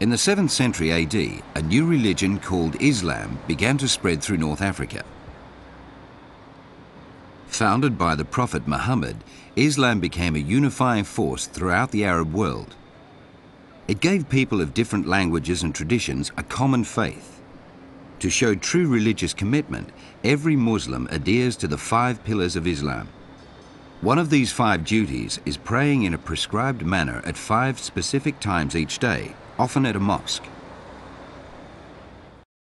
In the 7th century AD, a new religion called Islam began to spread through North Africa. Founded by the Prophet Muhammad, Islam became a unifying force throughout the Arab world. It gave people of different languages and traditions a common faith. To show true religious commitment, every Muslim adheres to the five pillars of Islam. One of these five duties is praying in a prescribed manner at five specific times each day often at a mosque.